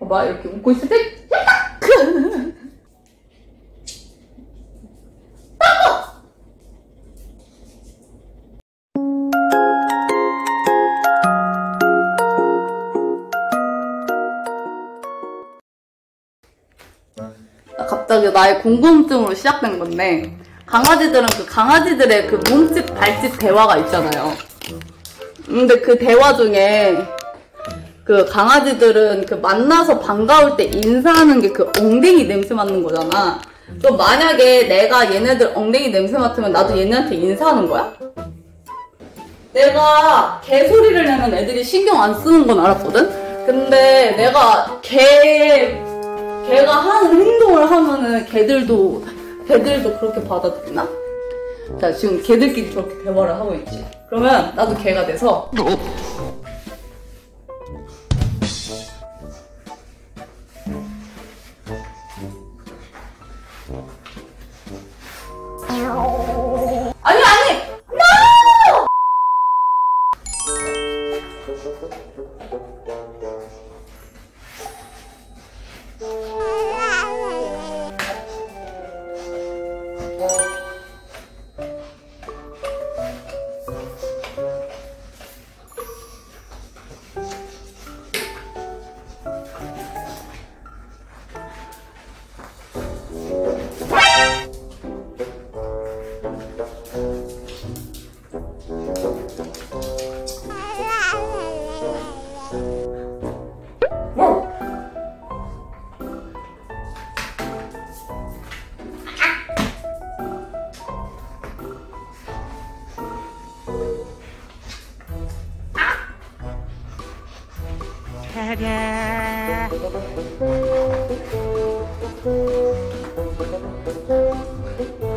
봐봐 이렇게 웃고 있을 때 갑자기 나의 궁금증으로 시작된 건데 강아지들은 그 강아지들의 그 몸집 발집 대화가 있잖아요. 근데 그 대화 중에 그 강아지들은 그 만나서 반가울 때 인사하는 게 그 엉덩이 냄새 맡는 거잖아. 또 만약에 내가 얘네들 엉덩이 냄새 맡으면 나도 얘네한테 인사하는 거야? 내가 개 소리를 내면 애들이 신경 안 쓰는 건 알았거든? 근데 내가 개, 개가 하는 행동을 하면은 개들도, 개들도 그렇게 받아들이나? 자, 지금 개들끼리 저렇게 대화를 하고 있지. 그러면 나도 개가 돼서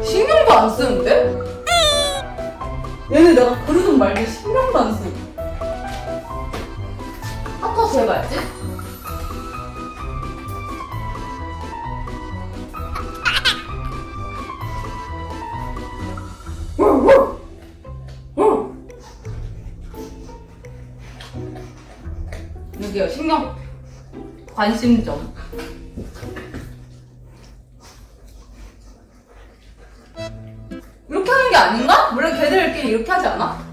신경도 안 쓰는데? 제발지? 여기요 신경 관심점. 이렇게 하는 게 아닌가? 원래 걔들끼리 이렇게 하지 않아?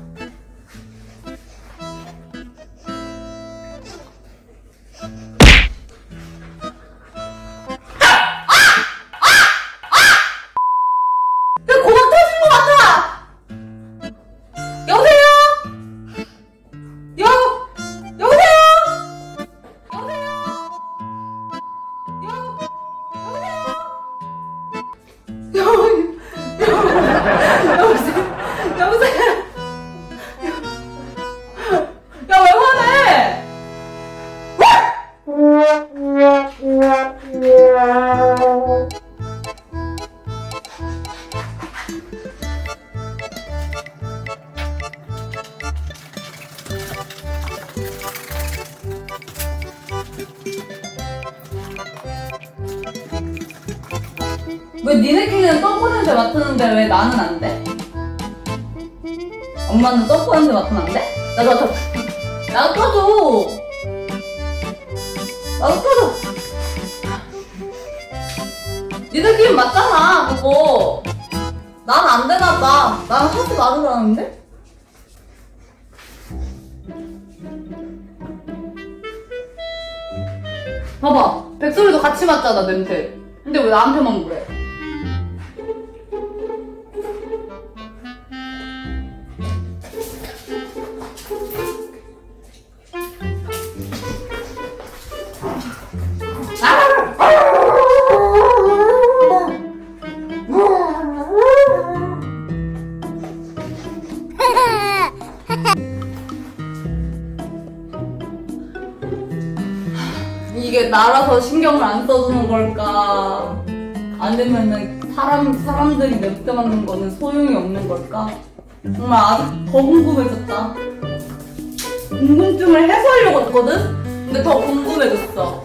왜 니네끼리는 냄새 맡았는데 왜 나는 안 돼? 엄마는 냄새 맡으면 안 돼? 나도 맡아. 나도 터줘. 나도 터줘. 니들끼리 맞잖아, 그거. 난 안 되나 봐. 난 하지 말으라는데? 봐봐. 백소리도 같이 맞잖아, 냄새. 근데 왜 나한테만 그래? 이게 나라서 신경을 안 써주는 걸까? 아니면은 사람 사람들이 냄새 맡는 거는 소용이 없는 걸까? 정말 아직 더 궁금해졌다. 궁금증을 해소하려고 했거든? 근데 더 궁금해졌어.